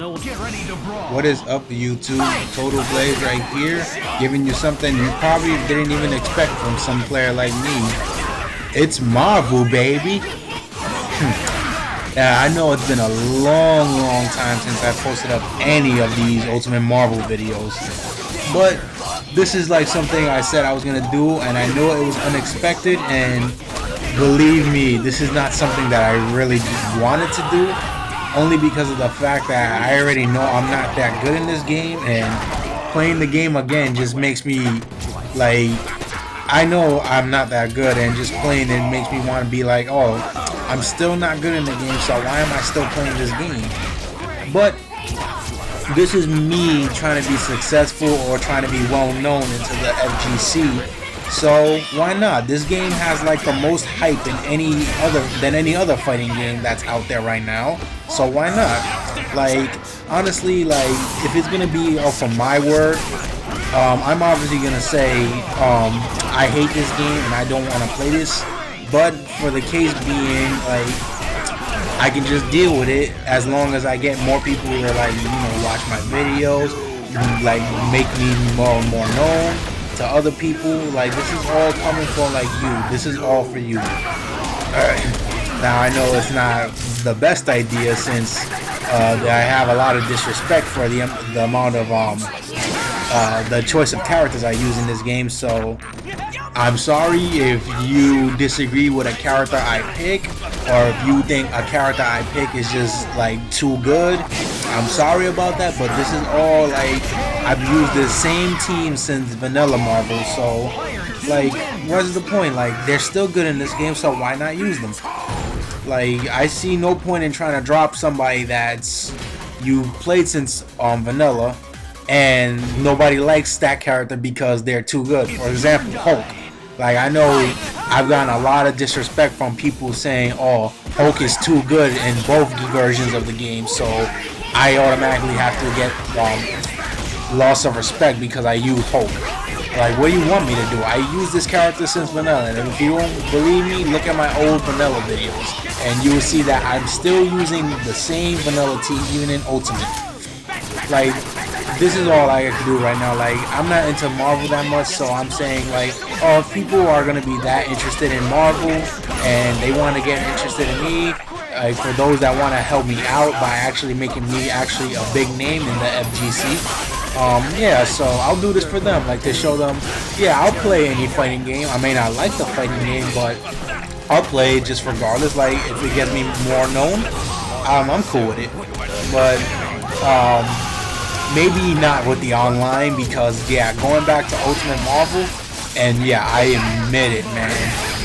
No, get ready to brawl. What is up, YouTube? Total Blaze right here, giving you something you probably didn't even expect from some player like me. It's Marvel, baby. yeah, I know it's been a long, long time since I posted up any of these Ultimate Marvel videos, but this is like something I said I was gonna do, and I know it was unexpected, and believe me, this is not something that I really wanted to do only because of the fact that I already know I'm not that good in this game and playing the game again just makes me like I know I'm not that good and just playing it makes me want to be like oh I'm still not good in the game so why am I still playing this game? But this is me trying to be successful or trying to be well known into the FGC so why not? This game has like the most hype in any other than any other fighting game that's out there right now. So why not? Like honestly, like if it's gonna be off of my word, um, I'm obviously gonna say um, I hate this game and I don't want to play this. But for the case being, like I can just deal with it as long as I get more people to like you know watch my videos, like make me more and more known to other people. Like this is all coming from like you. This is all for you. Now I know it's not the best idea since uh, I have a lot of disrespect for the the amount of um uh, the choice of characters I use in this game. So I'm sorry if you disagree with a character I pick, or if you think a character I pick is just like too good. I'm sorry about that, but this is all like I've used the same team since Vanilla Marvel, so like what's the point? Like they're still good in this game, so why not use them? Like I see no point in trying to drop somebody that's you played since um, Vanilla and nobody likes that character because they're too good. For example, Hulk. Like I know I've gotten a lot of disrespect from people saying, "Oh, Hulk is too good in both versions of the game," so I automatically have to get um, loss of respect because I use Hulk. Like, what do you want me to do? I use this character since Vanilla, and if you don't believe me, look at my old Vanilla videos, and you will see that I'm still using the same Vanilla team even in Ultimate. Like, this is all I can do right now. Like, I'm not into Marvel that much, so I'm saying, like, oh, if people are going to be that interested in Marvel, and they want to get interested in me, like for those that want to help me out by actually making me actually a big name in the FGC. Um, yeah, so I'll do this for them, like to show them, yeah, I'll play any fighting game. I may not like the fighting game, but I'll play just regardless. Like if it gets me more known, um, I'm cool with it. But um, maybe not with the online because yeah, going back to Ultimate Marvel, and yeah, I admit it, man.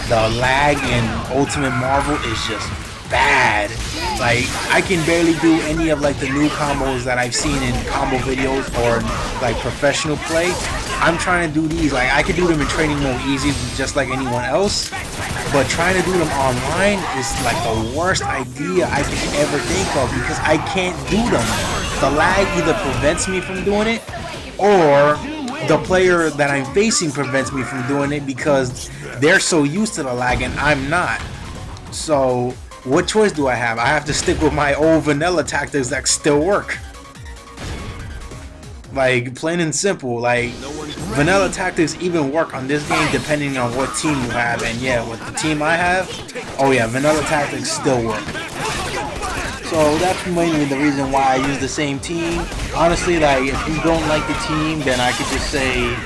The lag in Ultimate Marvel is just bad. Like I can barely do any of like the new combos that I've seen in combo videos or like professional play. I'm trying to do these like I could do them in training mode easy just like anyone else. But trying to do them online is like the worst idea I can ever think of because I can't do them. The lag either prevents me from doing it or the player that I'm facing prevents me from doing it because they're so used to the lag and I'm not. So what choice do I have? I have to stick with my old vanilla tactics that still work. Like, plain and simple, like, vanilla tactics even work on this game depending on what team you have. And yeah, with the team I have, oh yeah, vanilla tactics still work. So that's mainly the reason why I use the same team. Honestly, like, if you don't like the team, then I could just say,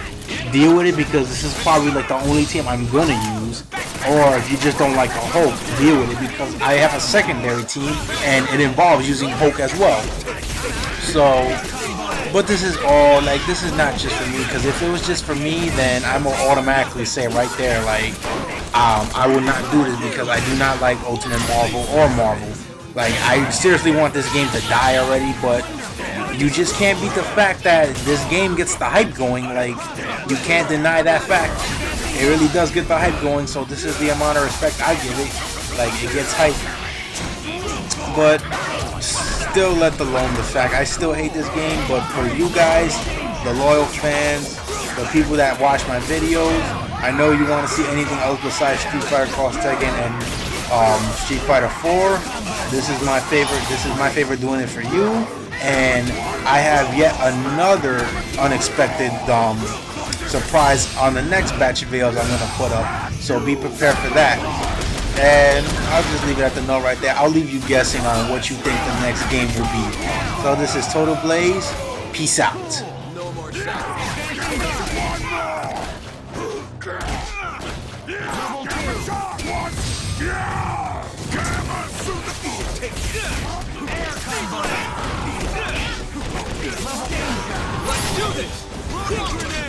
deal with it because this is probably like the only team I'm gonna use or if you just don't like the Hulk, deal with it because I have a secondary team and it involves using Hulk as well. So, but this is all like this is not just for me because if it was just for me, then I will automatically say right there like um, I will not do this because I do not like Ultimate Marvel or Marvel. Like I seriously want this game to die already, but you just can't beat the fact that this game gets the hype going. Like you can't deny that fact it really does get the hype going, so this is the amount of respect I give it. Like, it gets hype. But, still let alone the fact, I still hate this game, but for you guys, the loyal fans, the people that watch my videos, I know you want to see anything else besides Street Fighter Cross Tekken, and um, Street Fighter 4. This is my favorite. This is my favorite doing it for you. And I have yet another unexpected um, surprise on the next batch of videos I'm gonna put up. So be prepared for that. And I'll just leave it at the note right there. I'll leave you guessing on what you think the next game will be. So this is Total Blaze. Peace out. Let's do this!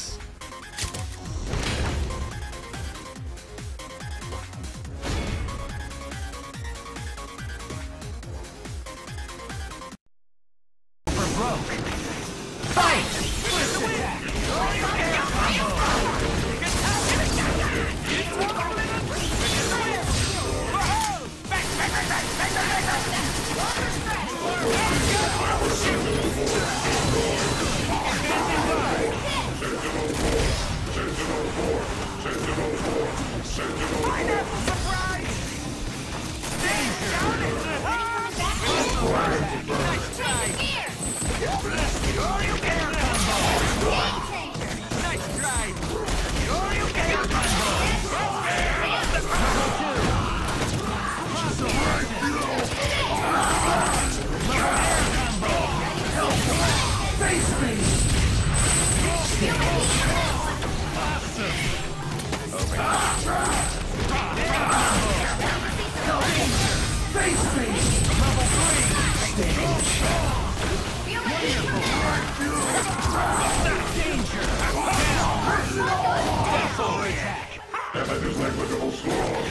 Pineapple Surprise! Danger! Nice try! The whole score.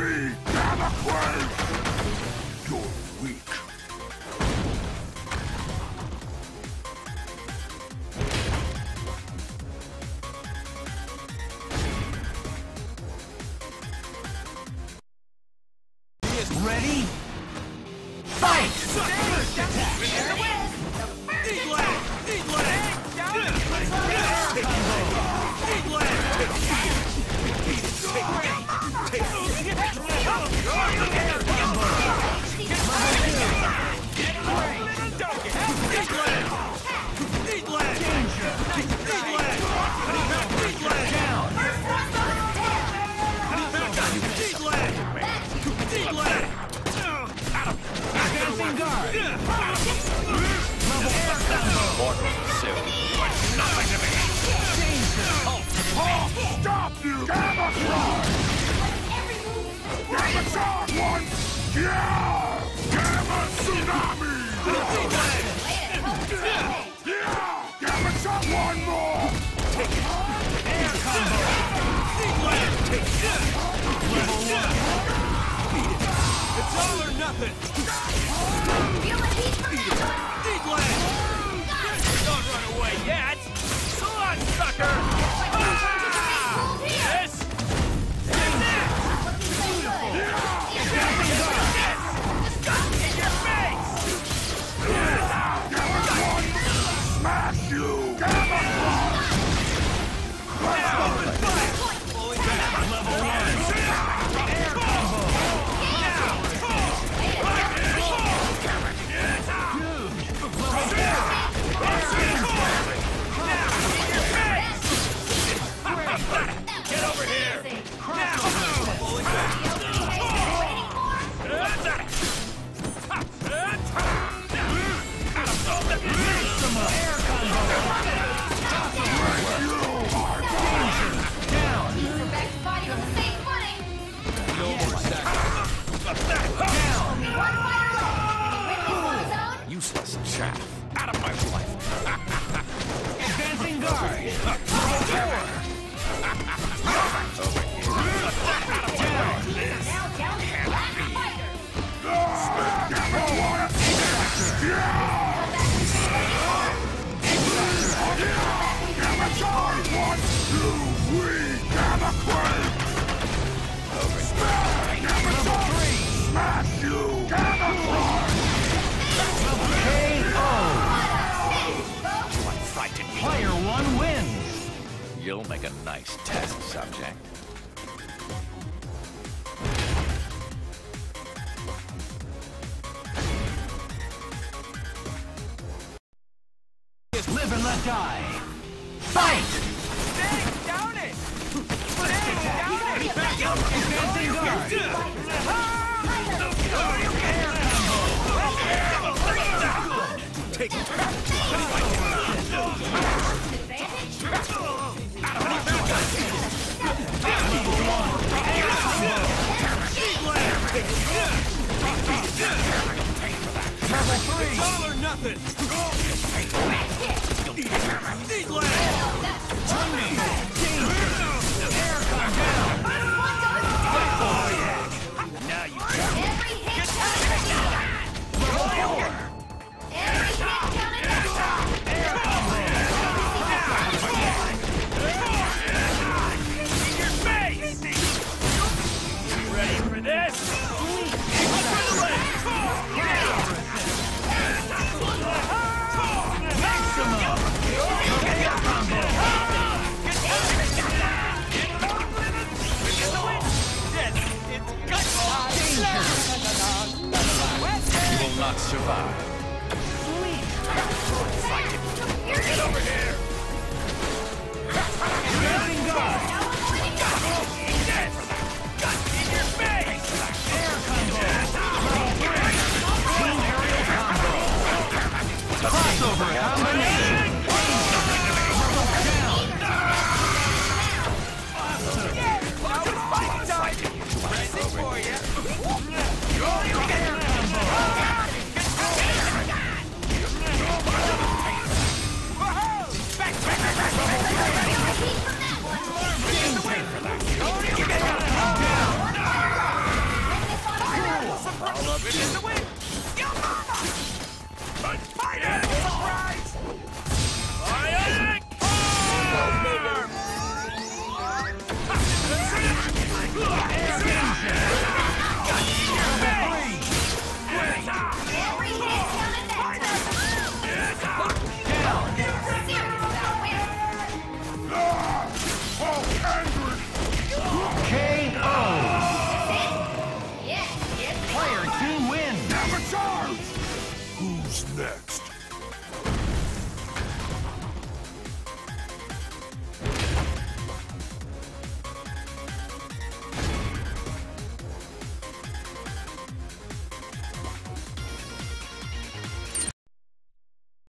Free Gamma Queen! It's all or nothing. Useless chaff. Out of my life. Advancing guard. Gamma charge! One, two, three! Gamma You'll make a nice test subject. Live and let die. Fight. Down it. Advancing guard. It's all or nothing.